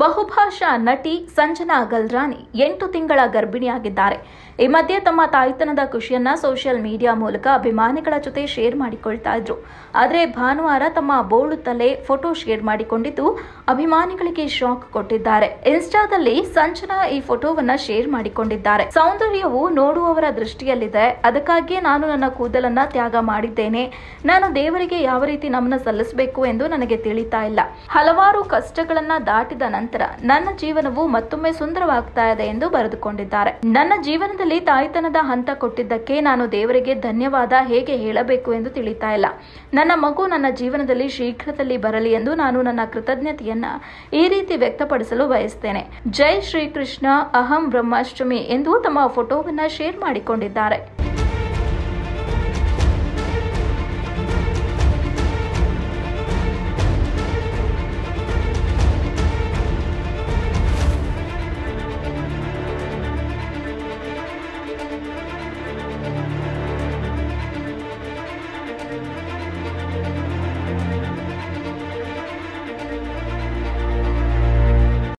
ಬಹುಭಾಷಾ ನಟಿ ಸಂಜನಾ ಗಲ್ರಾನಿ ಎಂಟು ತಿಂಗಳ ಗರ್ಭಿಣಿಯಾಗಿದ್ದಾರೆ. ಈ ಮಧ್ಯೆ ತಮ್ಮ ತಾಯ್ತನದ ಖುಷಿಯನ್ನ ಸೋಷಿಯಲ್ ಮೀಡಿಯಾ ಮೂಲಕ ಅಭಿಮಾನಿಗಳ ಜೊತೆ ಶೇರ್ ಮಾಡಿಕೊಳ್ತಾ ಇದ್ರು. ಆದರೆ ಭಾನುವಾರ ತಮ್ಮ ಬೋಳು ತಲೆ ಫೋಟೋ ಶೇರ್ ಮಾಡಿಕೊಂಡಿದ್ದು ಅಭಿಮಾನಿಗಳಿಗೆ ಶಾಕ್ ಕೊಟ್ಟಿದ್ದಾರೆ. ಇನ್ಸ್ಟಾದಲ್ಲಿ ಸಂಜನಾ ಈ ಫೋಟೋವನ್ನ ಶೇರ್ ಮಾಡಿಕೊಂಡಿದ್ದಾರೆ. ಸೌಂದರ್ಯವು ನೋಡುವವರ ದೃಷ್ಟಿಯಲ್ಲಿದೆ. ಅದಕ್ಕಾಗಿಯೇ ನಾನು ನನ್ನ ಕೂದಲನ್ನ ತ್ಯಾಗ ಮಾಡಿದ್ದೇನೆ. ನಾನು ದೇವರಿಗೆ ಯಾವ ರೀತಿ ನಮನ ಸಲ್ಲಿಸಬೇಕು ಎಂದು ನನಗೆ ತಿಳಿತಾ ಇಲ್ಲ. ಹಲವಾರು ಕಷ್ಟಗಳನ್ನ ದಾಟಿದ ನಂತರ ನನ್ನ ಜೀವನವು ಮತ್ತೊಮ್ಮೆ ಸುಂದರವಾಗ್ತಾ ಇದೆ ಎಂದು ಬರೆದುಕೊಂಡಿದ್ದಾರೆ. ನನ್ನ ಜೀವನದಲ್ಲಿ ತಾಯ್ತನದ ಹಂತ ಕೊಟ್ಟಿದ್ದಕ್ಕೆ ನಾನು ದೇವರಿಗೆ ಧನ್ಯವಾದ ಹೇಗೆ ಹೇಳಬೇಕು ಎಂದು ತಿಳಿತಾ ಇಲ್ಲ. ನನ್ನ ಮಗು ನನ್ನ ಜೀವನದಲ್ಲಿ ಶೀಘ್ರದಲ್ಲಿ ಬರಲಿ ಎಂದು ನಾನು ನನ್ನ ಕೃತಜ್ಞತೆಯನ್ನ ಈ ರೀತಿ ವ್ಯಕ್ತಪಡಿಸಲು ಬಯಸ್ತೇನೆ. ಜೈ ಶ್ರೀಕೃಷ್ಣ, ಅಹಂ ಬ್ರಹ್ಮಾಷ್ಟಮಿ ಎಂದು ತಮ್ಮ ಫೋಟೋವನ್ನ ಶೇರ್ ಮಾಡಿಕೊಂಡಿದ್ದಾರೆ.